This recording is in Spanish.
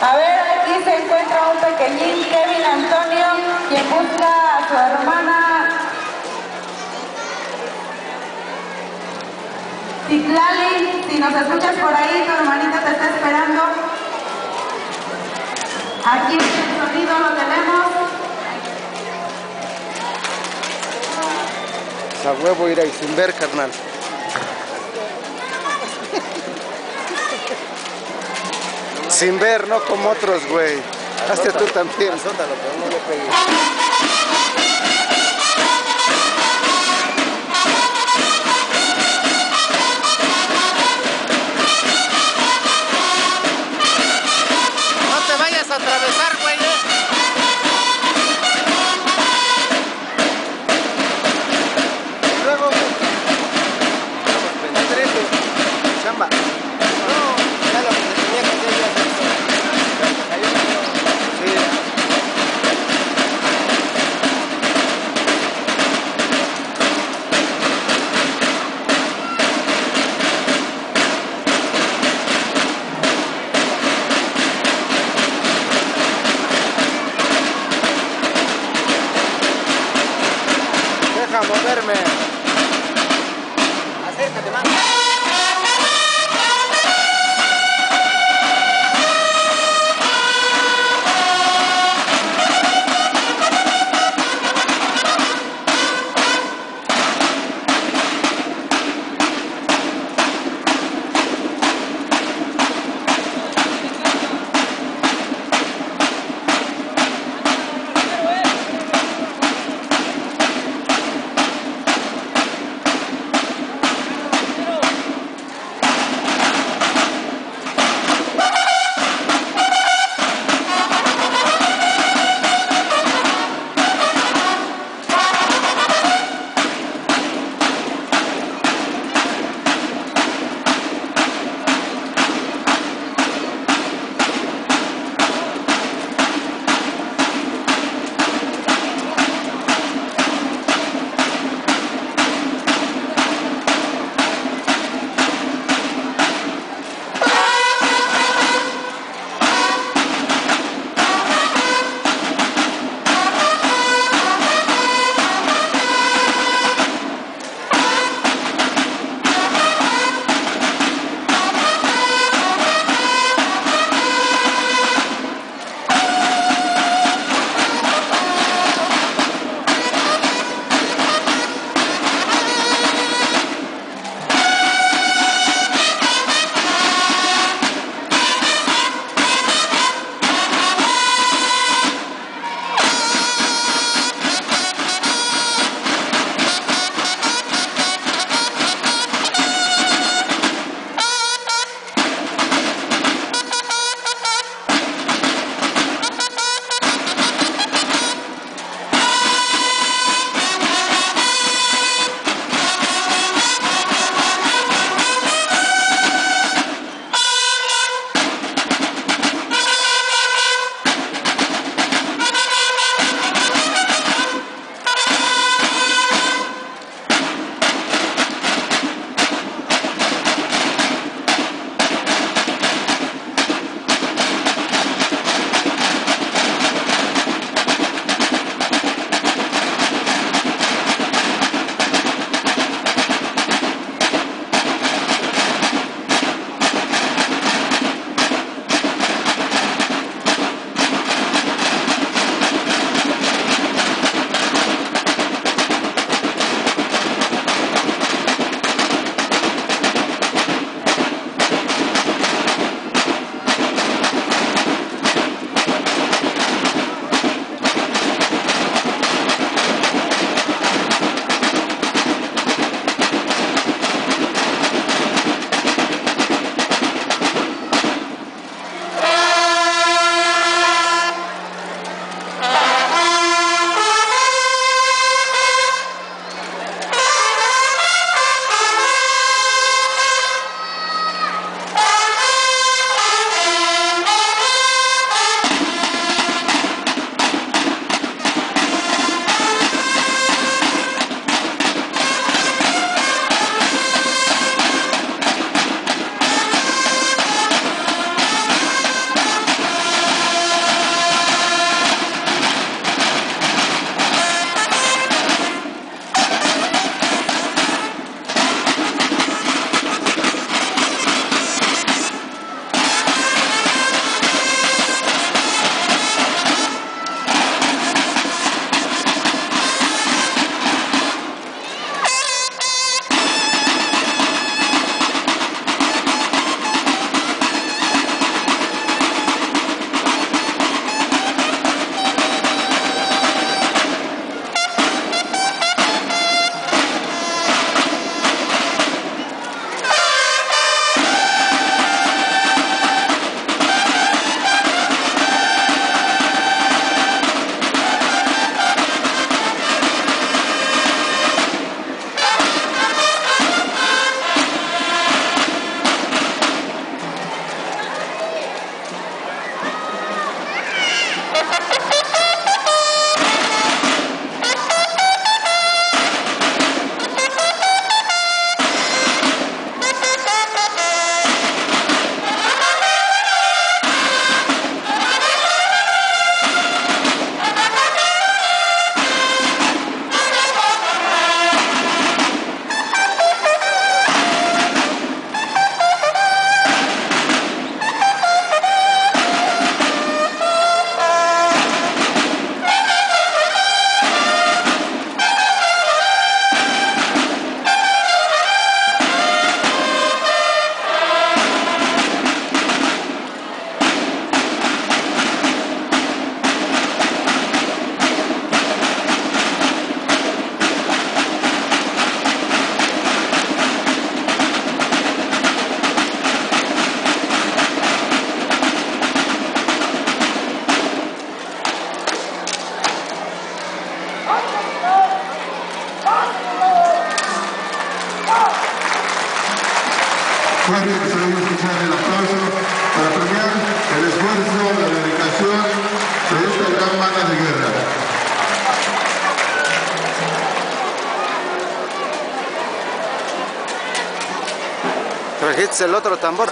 A ver, aquí se encuentra un pequeñín, Kevin Antonio, quien busca a su hermana Titlali. Si nos escuchas por ahí, tu hermanita te está esperando. Aquí el sonido lo tenemos. A huevo ir ahí sin ver, carnal. Sin ver, no como otros, güey. Hazte tú también. Azótalo, pero no le pegues. ¿Trajiste el otro tambor?